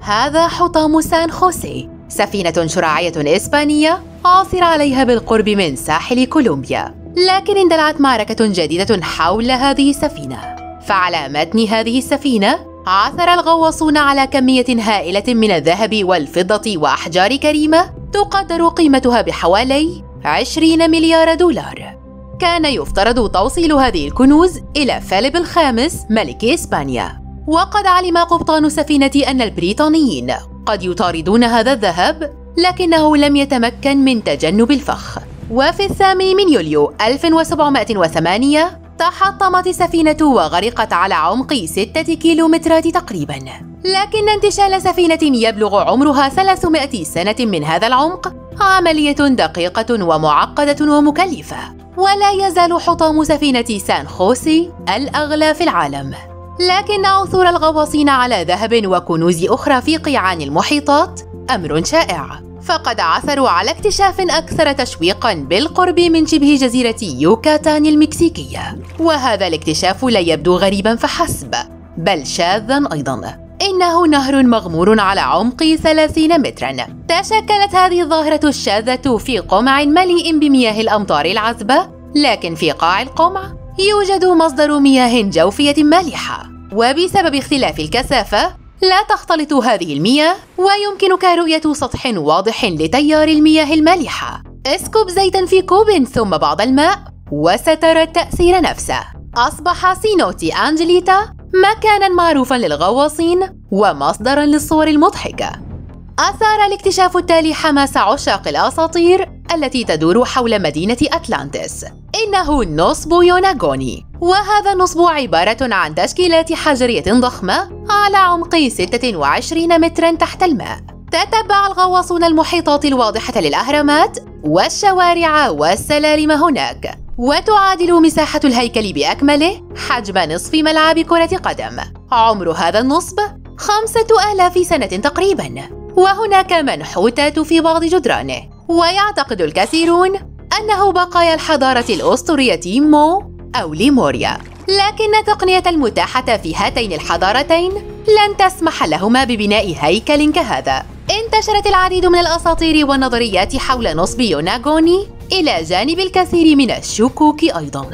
هذا حطام سان خوسي سفينة شراعية إسبانية عاثر عليها بالقرب من ساحل كولومبيا. لكن اندلعت معركة جديدة حول هذه السفينة. فعلى متن هذه السفينة عثر الغواصون على كمية هائلة من الذهب والفضة وأحجار كريمة تقدر قيمتها بحوالي 20 مليار دولار. كان يفترض توصيل هذه الكنوز إلى فيليب الخامس ملك إسبانيا. وقد علم قبطان السفينة أن البريطانيين قد يطاردون هذا الذهب لكنه لم يتمكن من تجنب الفخ. وفي الثامن من يوليو 1708 تحطمت السفينة وغرقت على عمق ستة كيلومترات تقريبا. لكن انتشال سفينة يبلغ عمرها 300 سنة من هذا العمق عملية دقيقة ومعقدة ومكلفة. ولا يزال حطام سفينة سان خوسي الأغلى في العالم. لكن عثور الغواصين على ذهب وكنوز أخرى في قيعان المحيطات أمر شائع. فقد عثروا على اكتشاف أكثر تشويقا بالقرب من شبه جزيرة يوكاتان المكسيكية. وهذا الاكتشاف لا يبدو غريبا فحسب بل شاذا أيضا. إنه نهر مغمور على عمق 30 مترا. تشكلت هذه الظاهرة الشاذة في قمع مليء بمياه الأمطار العذبة لكن في قاع القمع يوجد مصدر مياه جوفية مالحة. وبسبب اختلاف الكثافة لا تختلط هذه المياه ويمكنك رؤية سطح واضح لتيار المياه المالحة. اسكب زيتا في كوب ثم بعض الماء وسترى التأثير نفسه. أصبح سينوتي أنجليتا مكانا معروفا للغواصين ومصدرا للصور المضحكة. أثار الاكتشاف التالي حماس عشاق الأساطير التي تدور حول مدينة أتلانتس. إنه نصب يوناغوني. وهذا النصب عبارة عن تشكيلات حجرية ضخمة على عمق 26 مترا تحت الماء. تتبع الغواصون المحيطات الواضحة للأهرامات والشوارع والسلالم هناك. وتعادل مساحة الهيكل بأكمله حجم نصف ملعب كرة قدم. عمر هذا النصب خمسة آلاف سنة تقريبا. وهناك منحوتات في بعض جدرانه. ويعتقد الكثيرون أنه بقايا الحضارة الأسطورية مو أو ليموريا لكن التقنية المتاحة في هاتين الحضارتين لن تسمح لهما ببناء هيكل كهذا. انتشرت العديد من الأساطير والنظريات حول نصب يوناغوني إلى جانب الكثير من الشكوك أيضا.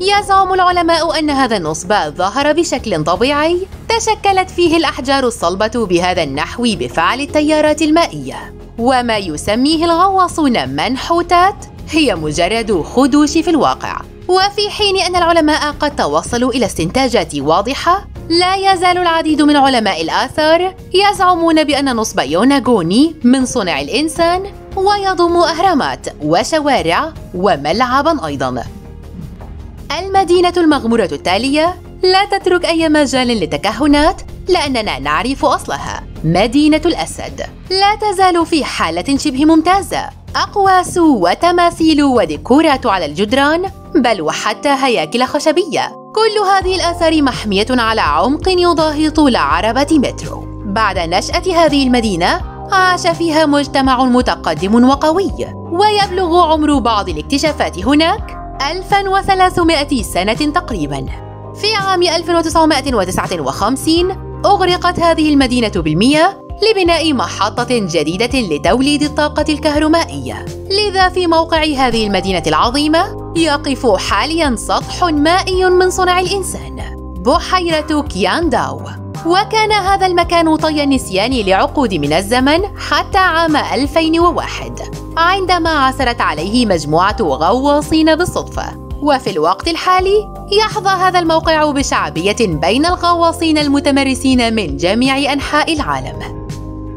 يزعم العلماء أن هذا النصب ظهر بشكل طبيعي تشكلت فيه الأحجار الصلبة بهذا النحو بفعل التيارات المائية. وما يسميه الغواصون منحوتات هي مجرد خدوش في الواقع. وفي حين أن العلماء قد توصلوا إلى استنتاجات واضحة لا يزال العديد من علماء الآثار يزعمون بأن نصب يوناغوني من صنع الإنسان ويضم أهرامات وشوارع وملعبا أيضا. المدينة المغمورة التالية لا تترك أي مجال للتكهنات لأننا نعرف أصلها. مدينة الأسد. لا تزال في حالة شبه ممتازة. أقواس وتماثيل وديكورات على الجدران بل وحتى هياكل خشبية. كل هذه الآثار محمية على عمق يضاهي طول عربة مترو. بعد نشأة هذه المدينة عاش فيها مجتمع متقدم وقوي. ويبلغ عمر بعض الاكتشافات هناك 1300 سنة تقريبا. في عام 1959 أغرقت هذه المدينة بالمياه لبناء محطة جديدة لتوليد الطاقة الكهرومائية. لذا في موقع هذه المدينة العظيمة يقف حاليا سطح مائي من صنع الإنسان بحيرة كيان داو وكان هذا المكان طي النسيان لعقود من الزمن حتى عام 2001 عندما عثرت عليه مجموعة غواصين بالصدفة. وفي الوقت الحالي يحظى هذا الموقع بشعبية بين الغواصين المتمرسين من جميع أنحاء العالم.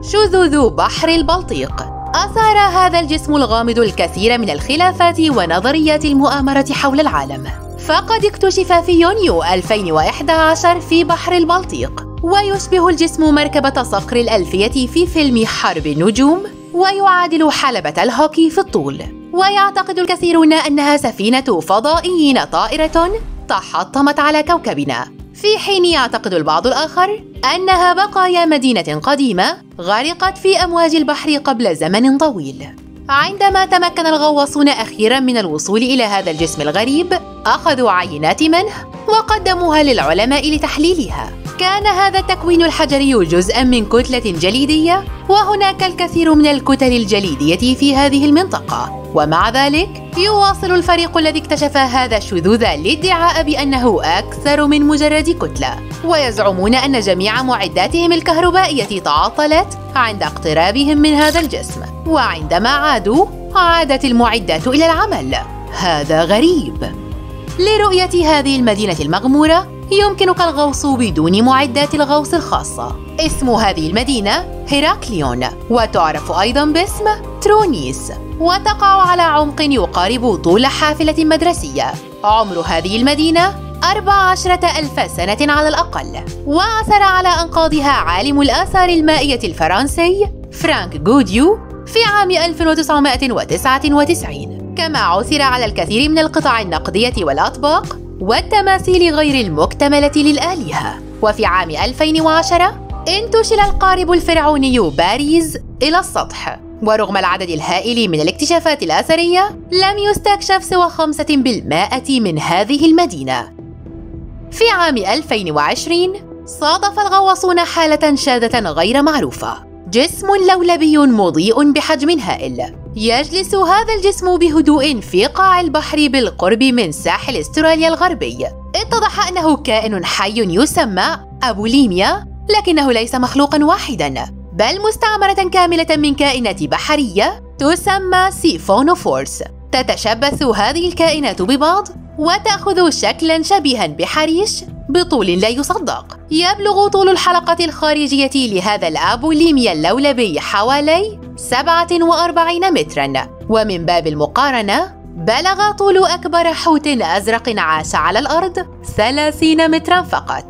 شذوذ بحر البلطيق. أثار هذا الجسم الغامض الكثير من الخلافات ونظريات المؤامرة حول العالم. فقد اكتشف في يونيو 2011 في بحر البلطيق ويشبه الجسم مركبة صقر الألفية في فيلم حرب النجوم ويعادل حلبة الهوكي في الطول. ويعتقد الكثيرون أنها سفينة فضائيين طائرة تحطمت على كوكبنا. في حين يعتقد البعض الآخر أنها بقايا مدينة قديمة غرقت في أمواج البحر قبل زمن طويل. عندما تمكن الغواصون أخيرا من الوصول إلى هذا الجسم الغريب أخذوا عينات منه وقدموها للعلماء لتحليلها. كان هذا التكوين الحجري جزءا من كتلة جليدية وهناك الكثير من الكتل الجليدية في هذه المنطقة. ومع ذلك يواصل الفريق الذي اكتشف هذا الشذوذ الادعاء بأنه أكثر من مجرد كتلة. ويزعمون أن جميع معداتهم الكهربائية تعطلت عند اقترابهم من هذا الجسم. وعندما عادوا عادت المعدات إلى العمل. هذا غريب. لرؤية هذه المدينة المغمورة يمكنك الغوص بدون معدات الغوص الخاصة. اسم هذه المدينة هيراكليون وتعرف أيضا باسم ترونيس وتقع على عمق يقارب طول حافلة مدرسية. عمر هذه المدينة أربع عشرة ألف سنة على الأقل. وعثر على أنقاضها عالم الآثار المائية الفرنسي فرانك جوديو في عام 1999 كما عثر على الكثير من القطع النقدية والأطباق والتماثيل غير المكتملة للآلهة. وفي عام 2010 انتشل القارب الفرعوني باريز إلى السطح. ورغم العدد الهائل من الاكتشافات الأثرية لم يستكشف سوى خمسة بالمائة من هذه المدينة. في عام 2020 صادف الغواصون حالة شاذة غير معروفة. جسم لولبي مضيء بحجم هائل. يجلس هذا الجسم بهدوء في قاع البحر بالقرب من ساحل استراليا الغربي. اتضح أنه كائن حي يسمى أبوليميا لكنه ليس مخلوقا واحدا بل مستعمرة كاملة من كائنات بحرية تسمى سيفونوفورس. تتشبث هذه الكائنات ببعض وتأخذ شكلا شبيها بحريش بطول لا يصدق. يبلغ طول الحلقة الخارجية لهذا الأبوليميا اللولبي حوالي 47 مترا. ومن باب المقارنة بلغ طول أكبر حوت أزرق عاش على الأرض 30 مترا فقط.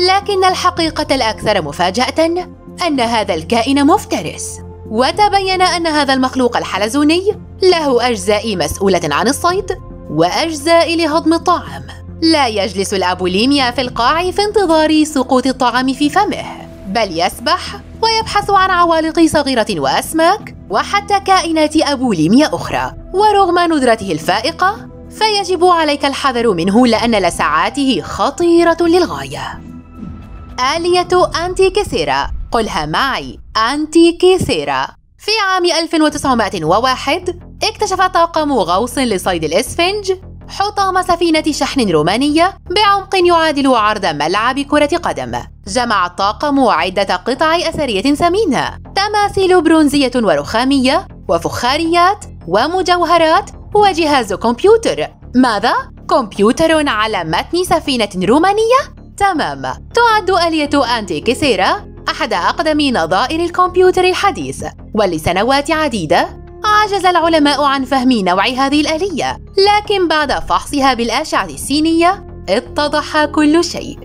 لكن الحقيقة الأكثر مفاجأة أن هذا الكائن مفترس. وتبين أن هذا المخلوق الحلزوني له أجزاء مسؤولة عن الصيد وأجزاء لهضم الطعام. لا يجلس الأبوليميا في القاع في انتظار سقوط الطعام في فمه. بل يسبح ويبحث عن عوالق صغيرة وأسماك وحتى كائنات أبوليميا أخرى. ورغم ندرته الفائقة فيجب عليك الحذر منه لأن لسعاته خطيرة للغاية. آلية أنتي كيسيرا قلها معي أنتي كيسيرا في عام 1901 اكتشف طاقم غوص لصيد الإسفنج حطام سفينة شحن رومانية بعمق يعادل عرض ملعب كرة قدم. جمع الطاقم عدة قطع أثرية ثمينة تماثيل برونزية ورخامية وفخاريات ومجوهرات وجهاز كمبيوتر. ماذا؟ كمبيوتر على متن سفينة رومانية؟ تمام. تعد آلية أنتي كيسيرا أحد أقدم نظائر الكمبيوتر الحديث. ولسنوات عديدة. عجز العلماء عن فهم نوع هذه الآلية لكن بعد فحصها بالأشعة السينية اتضح كل شيء.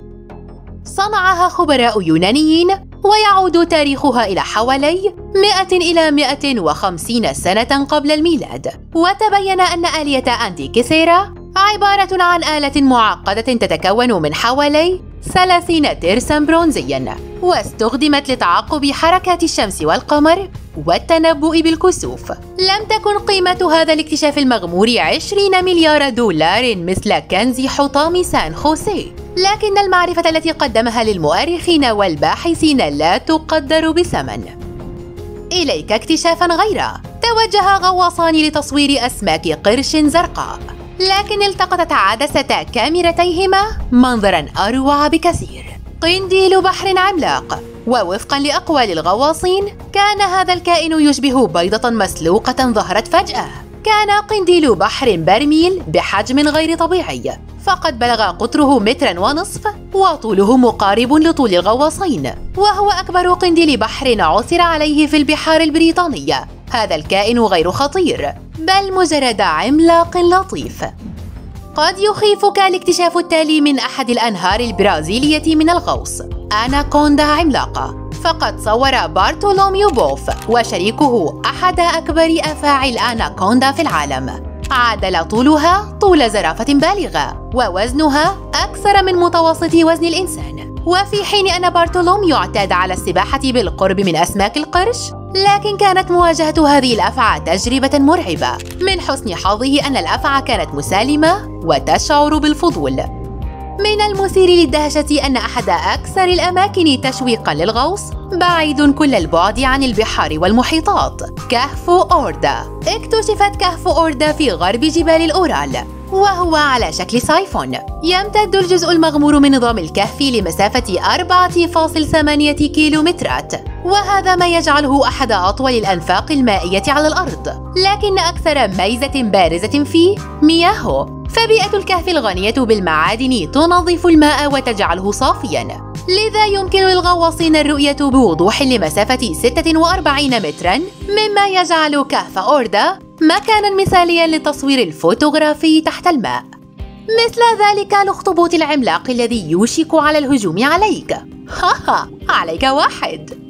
صنعها خبراء يونانيين ويعود تاريخها إلى حوالي 100 إلى 150 سنة قبل الميلاد. وتبين أن آلية أنتي كيسيرا عبارة عن آلة معقدة تتكون من حوالي 30 ترسا برونزيا. واستخدمت لتعقب حركات الشمس والقمر والتنبؤ بالكسوف. لم تكن قيمة هذا الاكتشاف المغمور 20 مليار دولار مثل كنز حطام سان خوسيه. لكن المعرفة التي قدمها للمؤرخين والباحثين لا تقدر بثمن. إليك اكتشافا غيره توجه غواصان لتصوير أسماك قرش زرقاء. لكن التقطت عدسة كاميرتيهما منظرا أروع بكثير. قنديل بحر عملاق. ووفقا لأقوال الغواصين كان هذا الكائن يشبه بيضة مسلوقة ظهرت فجأة. كان قنديل بحر برميل بحجم غير طبيعي. فقد بلغ قطره مترا ونصف وطوله مقارب لطول الغواصين. وهو أكبر قنديل بحر عثر عليه في البحار البريطانية. هذا الكائن غير خطير بل مجرد عملاق لطيف. قد يخيفك الاكتشاف التالي من أحد الأنهار البرازيلية من الغوص. أناكوندا عملاقة. فقد صور بارتولوميو بوف وشريكه أحد أكبر أفاعي الأناكوندا في العالم. عادل طولها طول زرافة بالغة ووزنها أكثر من متوسط وزن الإنسان. وفي حين أن بارتولوميو اعتاد على السباحة بالقرب من أسماك القرش لكن كانت مواجهة هذه الأفعى تجربة مرعبة من حسن حظه أن الأفعى كانت مسالمة وتشعر بالفضول. من المثير للدهشة أن أحد أكثر الأماكن تشويقا للغوص بعيد كل البعد عن البحار والمحيطات كهف أوردا. اكتشفت كهف أوردا في غرب جبال الأورال. وهو على شكل سايفون. يمتد الجزء المغمور من نظام الكهف لمسافة 4.8 كيلومترات. وهذا ما يجعله أحد أطول الأنفاق المائية على الأرض. لكن أكثر ميزة بارزة فيه مياهه فبيئة الكهف الغنية بالمعادن تنظف الماء وتجعله صافيا. لذا يمكن للغواصين الرؤية بوضوح لمسافة 46 مترا مما يجعل كهف أوردا مكانا مثاليا للتصوير الفوتوغرافي تحت الماء. مثل ذلك الأخطبوط العملاق الذي يوشك على الهجوم عليك. هاها عليك واحد.